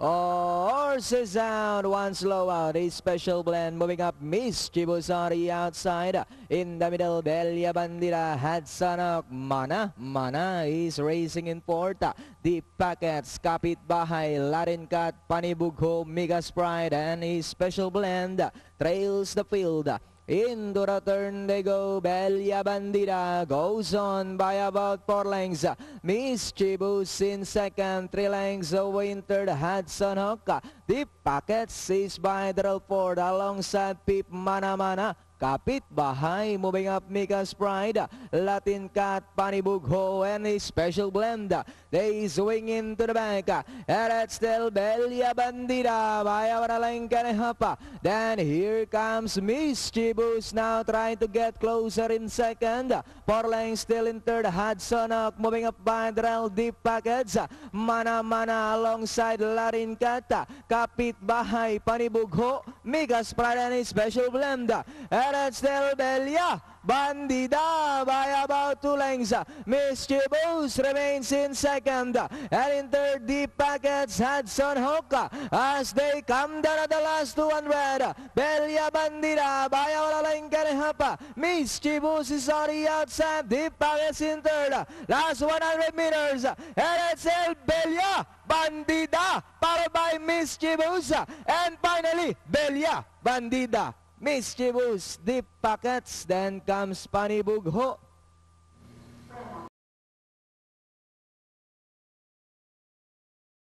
Oh, horses out, one slow out, a special blend moving up, Mischievous on outside. In the middle, Bella Bandida, Hadsanok, Mana, Mana is racing in fourth. Deep Packets, Kapit Bahay, Latin Cat, Panibugho, Mega Sprite, and a special blend trails the field. Into the turn they go. Bella Bandida goes on by about four lengths. Mischievous in second. Three lengths away in third. Hudson Hawk. Deep Packet seized by Daryl Ford alongside Pip Mana Mana Mana. Kapit Bahay moving up Mika's Pride. Latin Cat, Panibugho, and a special blend. They swing into the back. And it's still Bella Bandida by Avaralain Then here comes Mischievous now trying to get closer in second. Lengths still in third. Hudson moving up by Drell Deep Packets. Mana Mana alongside Latin Cat. Kapit Bahay, Panibugho, and a special blend. And it's still Bella. Bandida by about two lengths. Mischievous remains in second. And in third, Deep Packets, Hudson Hoka. As they come down at the last 200. Bella Bandida by Auralain Karehapa. Mischievous is on the outside. Deep Packets in third. Last 100 meters. And it's El Belia. Bandida, followed by Mischievous. And finally, Belia Bandida. Mischievous deep pockets. Then comes Panibugho.